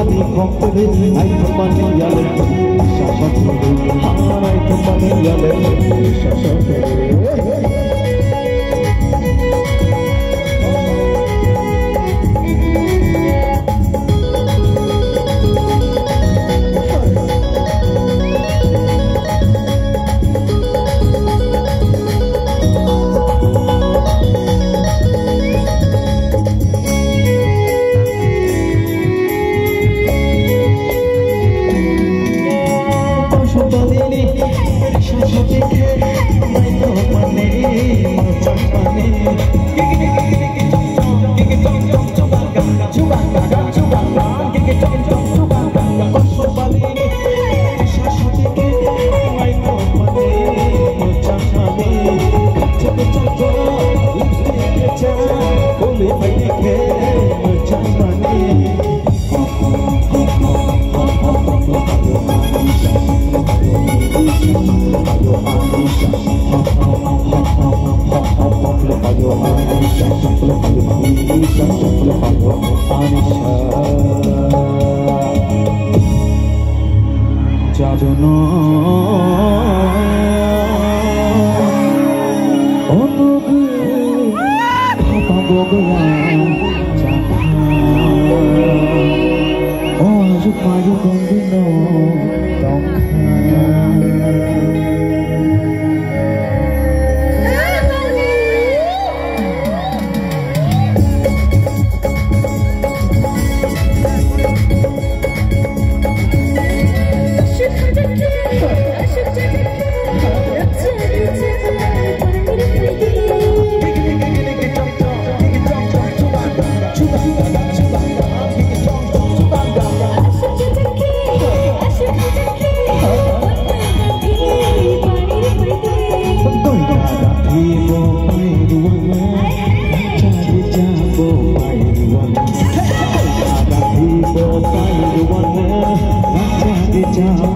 Hadi kompani, ay kompani yale, şaşırtma. Ay kompani yale, şaşırtma. যা জন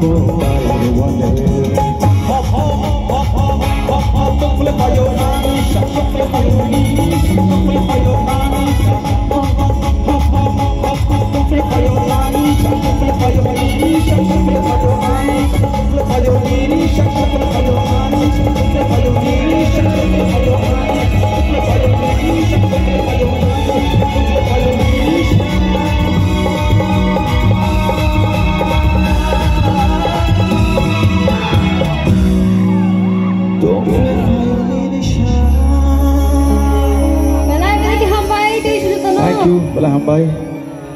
Oh. Bala hambay.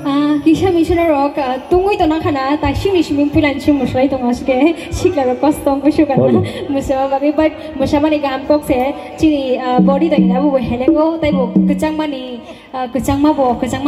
Ah, kisah misalnya rock, tunggu itu nak kana, tak sini sini pulang sini musuh itu mas ke, sikla rock kostum musuh kan, musuh bagi but musuh mana gam kok se, cini body tu ni, abu helengo, tapi bu kecang mana, kecang mana bu, kecang mana